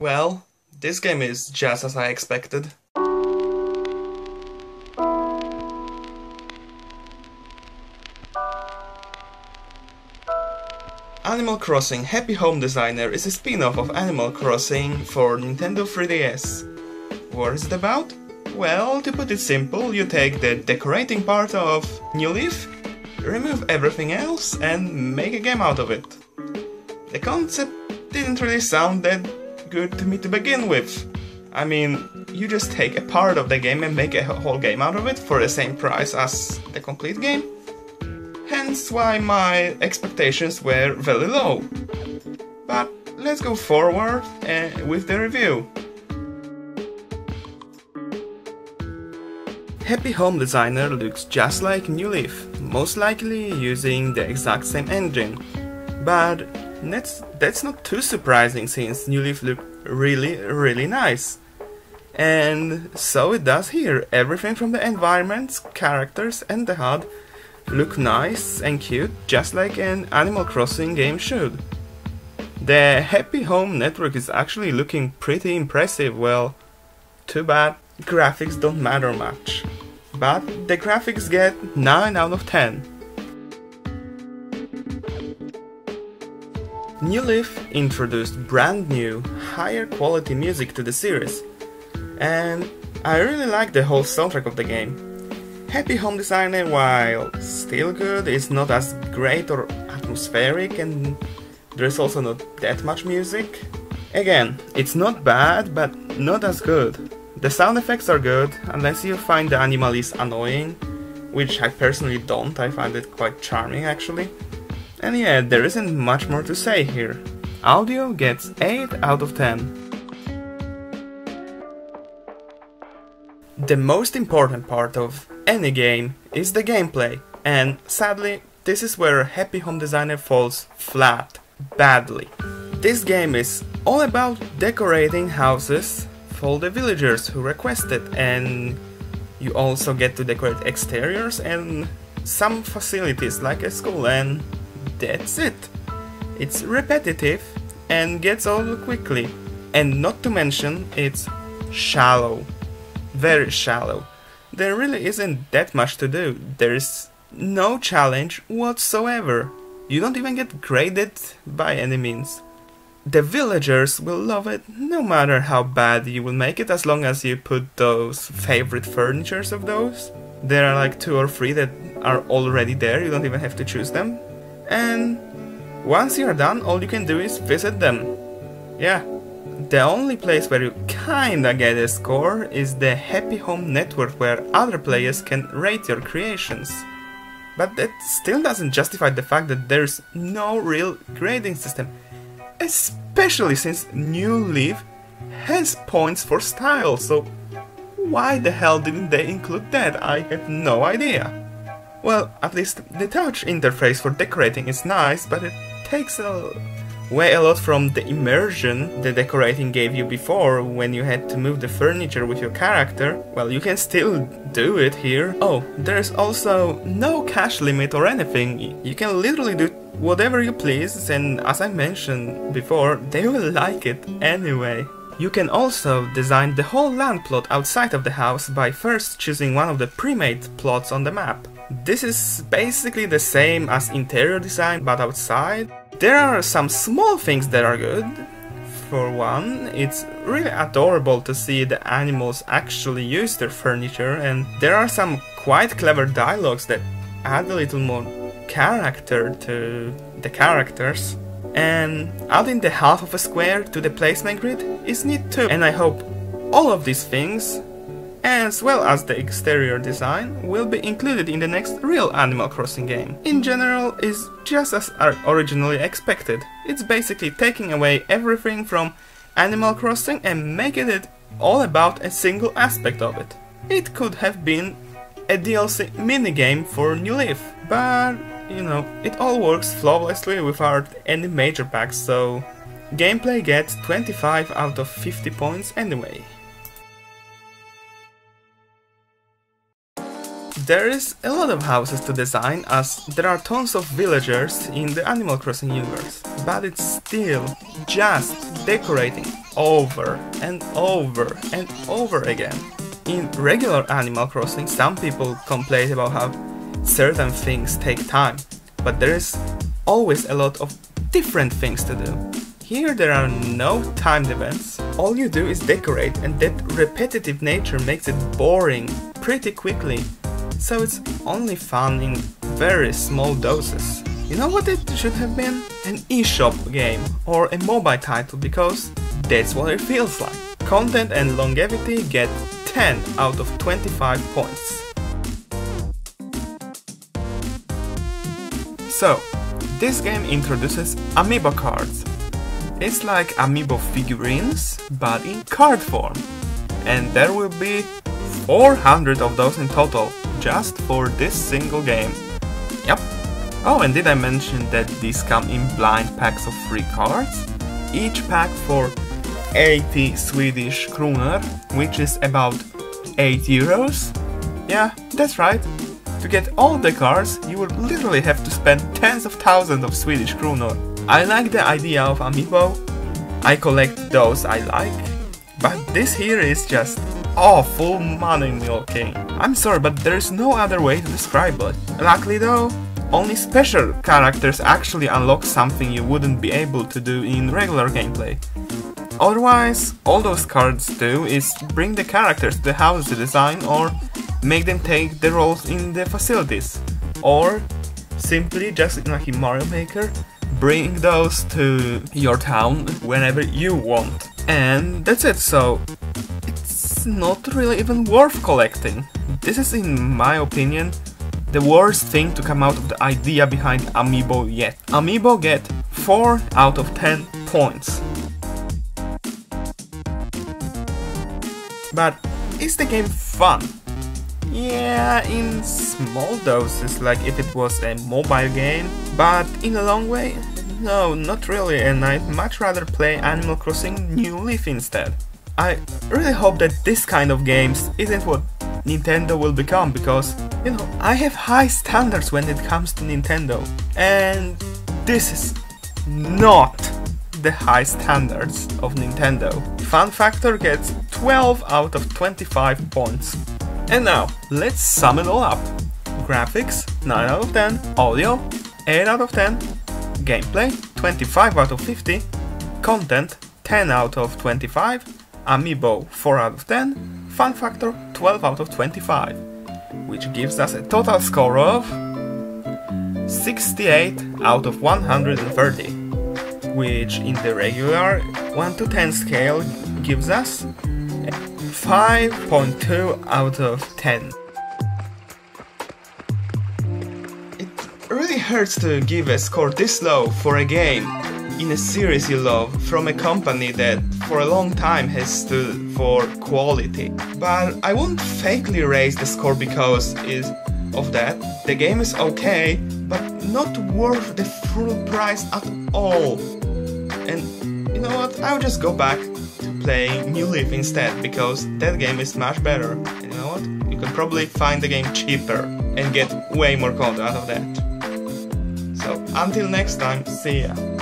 Well, this game is just as I expected. Animal Crossing Happy Home Designer is a spin-off of Animal Crossing for Nintendo 3DS. What is it about? Well, to put it simple, you take the decorating part of New Leaf, remove everything else and make a game out of it. The concept didn't really sound that good to me to begin with. I mean, you just take a part of the game and make a whole game out of it for the same price as the complete game. Hence why my expectations were very low. But let's go forward uh, with the review. Happy Home Designer looks just like New Leaf, most likely using the exact same engine. But that's, that's not too surprising since New Leaf looked really, really nice. And so it does here. Everything from the environments, characters and the HUD look nice and cute, just like an Animal Crossing game should. The Happy Home network is actually looking pretty impressive, well, too bad graphics don't matter much. But the graphics get 9 out of 10. New Leaf introduced brand new, higher quality music to the series, and I really like the whole soundtrack of the game. Happy Home Designer, while still good, is not as great or atmospheric, and there's also not that much music. Again, it's not bad, but not as good. The sound effects are good, unless you find the Animalese annoying, which I personally don't, I find it quite charming actually. And yeah, there isn't much more to say here. Audio gets 8 out of 10. The most important part of any game is the gameplay, and sadly, this is where Happy Home Designer falls flat, badly. This game is all about decorating houses for the villagers who request it, and you also get to decorate exteriors and some facilities like a school, and that's it. It's repetitive and gets old quickly. And not to mention, it's shallow. Very shallow. There really isn't that much to do. There's no challenge whatsoever. You don't even get graded by any means. The villagers will love it no matter how bad you will make it as long as you put those favorite furnitures of those. There are like two or three that are already there, you don't even have to choose them and once you're done, all you can do is visit them. Yeah, the only place where you kinda get a score is the Happy Home network where other players can rate your creations. But that still doesn't justify the fact that there's no real grading system, especially since New Leaf has points for style, so why the hell didn't they include that? I have no idea. Well, at least the touch interface for decorating is nice, but it takes away a lot from the immersion the decorating gave you before when you had to move the furniture with your character. Well, you can still do it here. Oh, there's also no cash limit or anything. You can literally do whatever you please and as I mentioned before, they will like it anyway. You can also design the whole land plot outside of the house by first choosing one of the pre-made plots on the map. This is basically the same as interior design but outside. There are some small things that are good. For one, it's really adorable to see the animals actually use their furniture and there are some quite clever dialogues that add a little more character to the characters. And adding the half of a square to the placement grid is neat too. And I hope all of these things as well as the exterior design, will be included in the next real Animal Crossing game. In general, is just as originally expected. It's basically taking away everything from Animal Crossing and making it all about a single aspect of it. It could have been a DLC minigame for New Leaf, but you know, it all works flawlessly without any major bugs, so gameplay gets 25 out of 50 points anyway. There is a lot of houses to design as there are tons of villagers in the Animal Crossing universe, but it's still just decorating over and over and over again. In regular Animal Crossing, some people complain about how certain things take time, but there is always a lot of different things to do. Here there are no timed events, all you do is decorate and that repetitive nature makes it boring pretty quickly, so it's only found in very small doses. You know what it should have been? An eShop game or a mobile title because that's what it feels like. Content and longevity get 10 out of 25 points. So, this game introduces amiibo cards. It's like amiibo figurines, but in card form. And there will be 400 of those in total, just for this single game. Yep. Oh, and did I mention that these come in blind packs of 3 cards? Each pack for 80 Swedish kroner, which is about 8 euros? Yeah, that's right. To get all the cards, you would literally have to spend tens of thousands of Swedish kroner. I like the idea of amiibo, I collect those I like, but this here is just awful money milking. I'm sorry, but there's no other way to describe it. Luckily though, only special characters actually unlock something you wouldn't be able to do in regular gameplay. Otherwise, all those cards do is bring the characters to the house design or make them take the roles in the facilities. Or simply, just like in Mario Maker, bring those to your town whenever you want. And that's it, so not really even worth collecting. This is, in my opinion, the worst thing to come out of the idea behind Amiibo yet. Amiibo get 4 out of 10 points. But is the game fun? Yeah, in small doses, like if it was a mobile game, but in a long way, no, not really, and I'd much rather play Animal Crossing New Leaf instead. I really hope that this kind of games isn't what Nintendo will become, because, you know, I have high standards when it comes to Nintendo, and this is not the high standards of Nintendo. Fun Factor gets 12 out of 25 points. And now, let's sum it all up. Graphics 9 out of 10, audio 8 out of 10, gameplay 25 out of 50, content 10 out of 25, amiibo 4 out of 10, fun factor 12 out of 25, which gives us a total score of 68 out of 130 which in the regular 1 to 10 scale gives us 5.2 out of 10. It really hurts to give a score this low for a game in a series you love from a company that for a long time has stood for quality. But I won't fakely raise the score because of that. The game is okay, but not worth the full price at all. And you know what? I'll just go back to playing New Leaf instead because that game is much better. And you know what? You can probably find the game cheaper and get way more content out of that. So until next time, see ya.